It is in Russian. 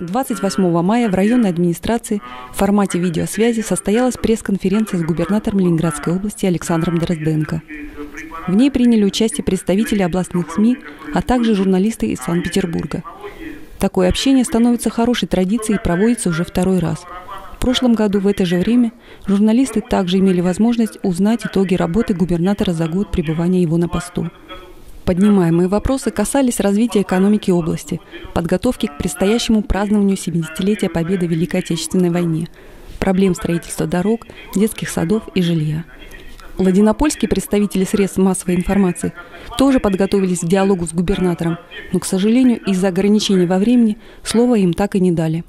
28 мая в районной администрации в формате видеосвязи состоялась пресс-конференция с губернатором Ленинградской области Александром Дрозденко. В ней приняли участие представители областных СМИ, а также журналисты из Санкт-Петербурга. Такое общение становится хорошей традицией и проводится уже второй раз. В прошлом году в это же время журналисты также имели возможность узнать итоги работы губернатора за год пребывания его на посту. Поднимаемые вопросы касались развития экономики области, подготовки к предстоящему празднованию 70-летия Победы в Великой Отечественной войне, проблем строительства дорог, детских садов и жилья. Владинопольские представители средств массовой информации тоже подготовились к диалогу с губернатором, но, к сожалению, из-за ограничений во времени слова им так и не дали.